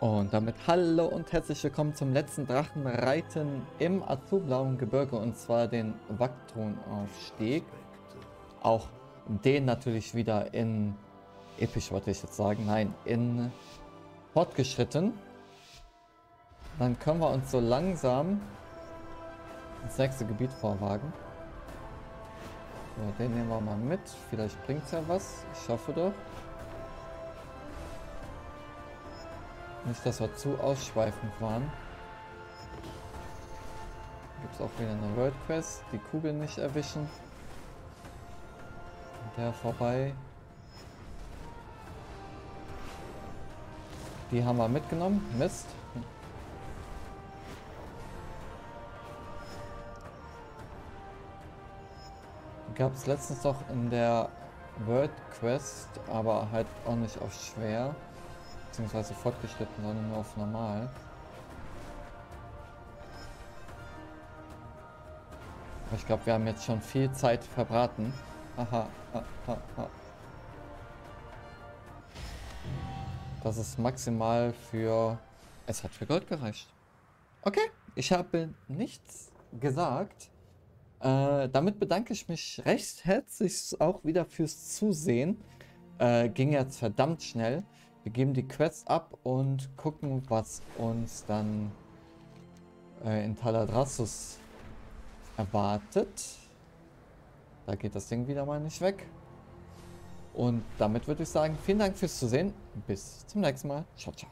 Und damit hallo und herzlich willkommen zum letzten Drachenreiten im azurblauen Gebirge und zwar den Waktronaufstieg. Auch den natürlich wieder in episch wollte ich jetzt sagen, nein, in fortgeschritten. Dann können wir uns so langsam ins nächste Gebiet vorwagen. So, den nehmen wir mal mit. Vielleicht bringt es ja was. Ich hoffe doch. Nicht, dass wir zu ausschweifend waren. Gibt es auch wieder eine World Quest. Die Kugel nicht erwischen. Der vorbei. Die haben wir mitgenommen. Mist. Gab es letztens doch in der World Quest, aber halt auch nicht auf schwer beziehungsweise fortgeschritten, sondern nur auf normal. Ich glaube, wir haben jetzt schon viel Zeit verbraten. Aha, ha, ha, ha. Das ist maximal für... Es hat für Gold gereicht. Okay, ich habe nichts gesagt. Äh, damit bedanke ich mich recht herzlich auch wieder fürs Zusehen. Äh, ging jetzt verdammt schnell. Wir geben die Quest ab und gucken, was uns dann äh, in Taladrassus erwartet. Da geht das Ding wieder mal nicht weg. Und damit würde ich sagen, vielen Dank fürs Zusehen. Bis zum nächsten Mal. Ciao, ciao.